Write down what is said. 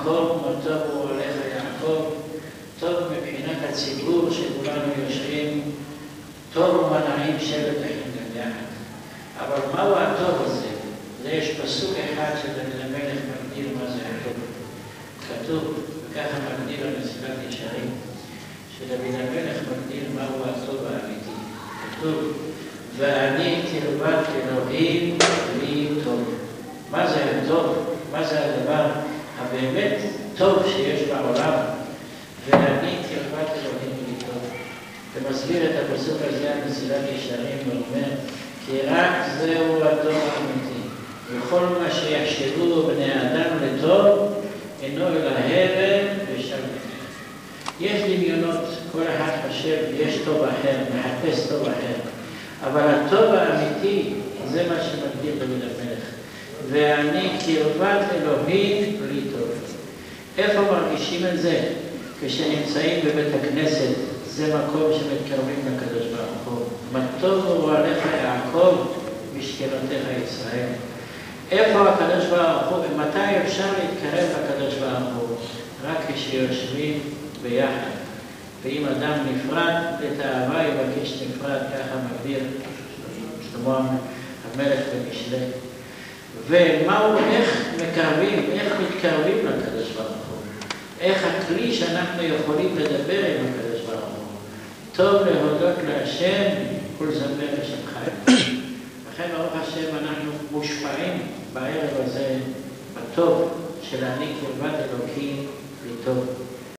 המקום, הוא הולך ליעקב, טוב מבחינת הציבור שכולנו יושבים, טוב ומנעים שבט אחים יחד. אבל מהו הטוב הזה? זה יש פסוק אחד שדוד המלך מגדיר מה זה הטוב. כתוב, וככה מגדיר המסילת ישרים, שדוד המלך מגדיר מהו הטוב האמיתי. כתוב, ואני קרבת אלוהים לי טוב. מה זה הטוב? הבאמת טוב שיש בעולם? ואני קרבת אלוהים לי טוב. ומסביר את הפסוק הזה על מסילת ישרים ואומר, כי רק זהו הטוב האמיתי. וכל מה שיחשבו בני אדם לטוב, אינו אלא הבל ושם יש דמיונות, כל אחד חושב, יש טוב אחר, מחפש טוב אחר. אבל הטוב האמיתי, זה מה שמגדיר דוד. ואני קרבת אלוהים בלי טוב. איפה מרגישים את זה? כשנמצאים בבית הכנסת, זה מקום שמתקרבים לקדוש ברוך הוא. מה טוב הוא עליך יעקב, משכנותיך ישראל. איפה הקדוש ברוך הוא, ומתי אפשר להתקרב לקדוש ברוך הוא? רק כשיושבים ביחד. ואם אדם נפרד, את האהבה יבקש נפרד, ככה מגדיר שלמה המלך במשלי. ומהו, איך מקרבים, איך מתקרבים לקדוש ברוך הוא? איך הכלי שאנחנו יכולים לדבר עם הקדוש ברוך הוא? טוב להודות להשם, כל זמר לשמך. לכן ברוך השם אנחנו מושפעים בערב הזה בטוב של אני קרבת אלוקים לטוב.